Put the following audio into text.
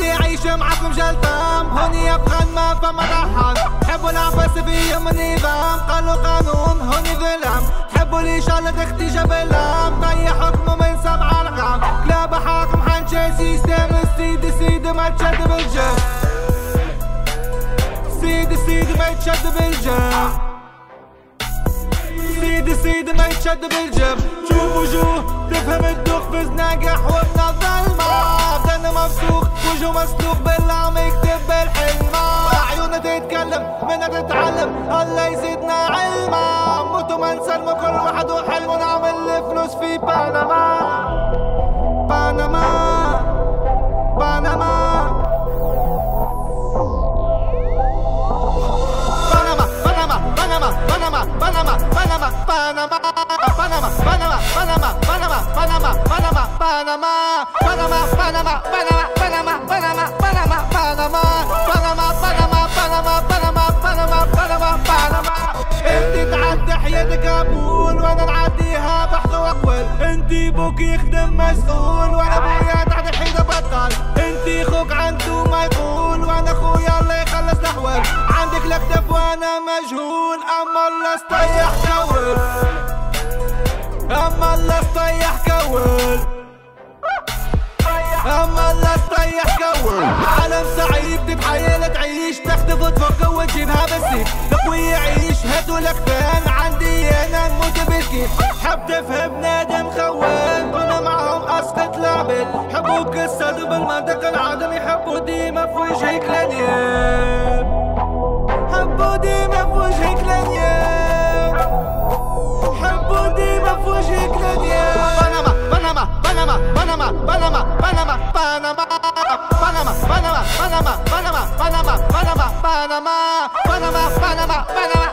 يعيش معاكم جلطام هوني يبقى ما فما ضحان حبوا العباس فيهم النظام قالوا قانون هوني ظلام حبوا اللي شالت أختي جبلام طيح حكمه من سبع أرقام. كلاب حاكم حنشي سيستم السيد السيد ما تشد بالجم سيدي سيدي ما يتشد بالجم سيدي سيدي ما يتشد بالجم شوف وجوه تفهم الدوق في زناقة وابن الظلمة بدن مفسوق وجهه مسلوق بالعم يكتب بالحلمة عيوننا تتكلم منها تتعلم الله يزيدنا علما موتوا ما نسلم كل واحد وحلمه نعمل فلوس في بنما بنما Panama, Panama, Panama, Panama, Panama, Panama, Panama, Panama, Panama, Panama, Panama, Panama, Panama, Panama, Panama, انت تعدي حياتك ابول وأنا نعديها بحث واقول انت بوك يخدم مسؤول وأنا ابويا تحت الحيطه بطل انت أخوك عنده ما يقول وأنا اخويا الله يخلص الاحوال عندك الاكتاف وأنا مجهول اما الله استيح كول اما الله استيح حبوك الصدر بالمنطق العدم يحبوا ديما في وجهك لنياب حبوا ديما في وجهك لنياب حبوا ديما في وجهك لنياب بنما بنما بنما بنما بنما بنما بنما بنما بنما بنما بنما بنما بنما بنما بنما بنما بنما